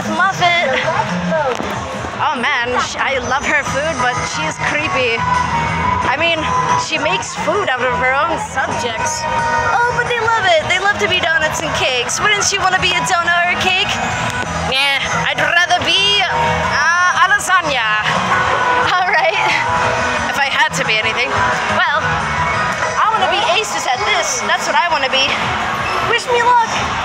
with Muffet. Oh man, I love her food, but she's creepy. I mean, she makes food out of her own subjects. Oh, but they love it. They love to be donuts and cakes. Wouldn't she want to be a donut or a cake? Yeah, I'd rather be uh, a lasagna. All right. If I had to be anything. Well, I want to be aces at this. That's what I want to be. Wish me luck.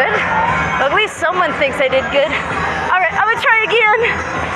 Good. At least someone thinks I did good. All right, I'm gonna try again.